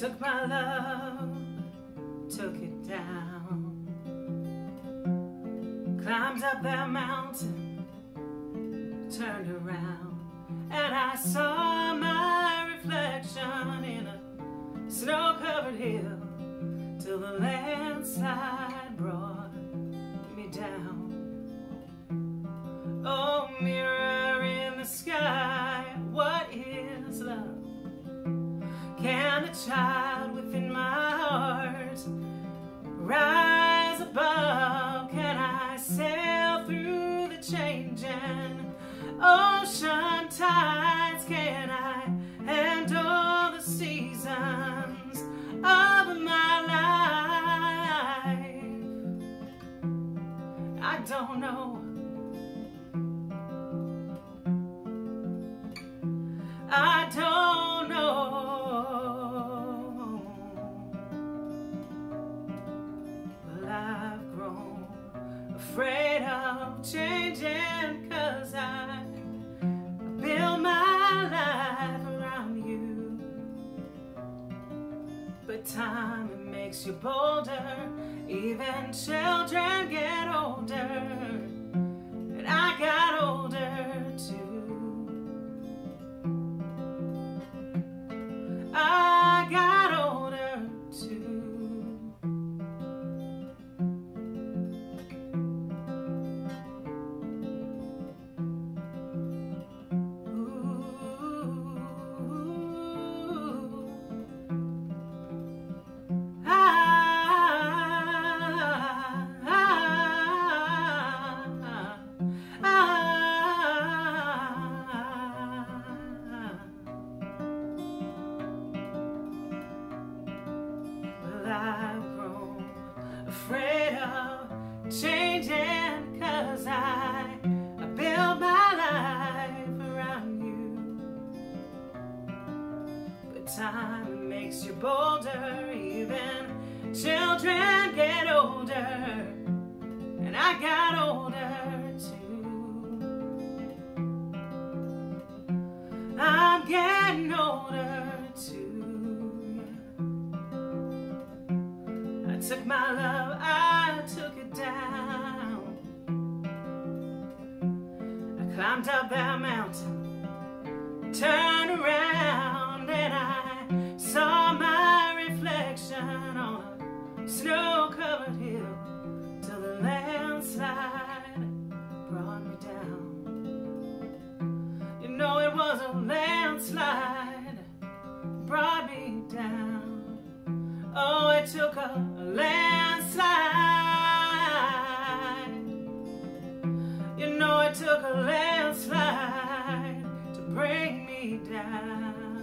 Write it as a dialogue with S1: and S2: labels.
S1: took my love, took it down. Climbed up that mountain, turned around, and I saw my reflection in a snow-covered hill till the landslide brought me down. Oh, mirror child within my heart rise above? Can I sail through the changing ocean tides? Can I handle the seasons of my life? I don't know. Afraid of changing cause I build my life around you. But time makes you bolder, even children get older. I've grown afraid of changing cause I, I build my life around you. But time makes you bolder, even children get older. And I got older too. I'm getting older too. Took my love, I took it down. I climbed up that mountain, turned around, and I saw my reflection on a snow-covered hill till the landslide brought me down. You know it was a landslide brought me down. Oh, it took a landslide. You know it took a landslide to bring me down.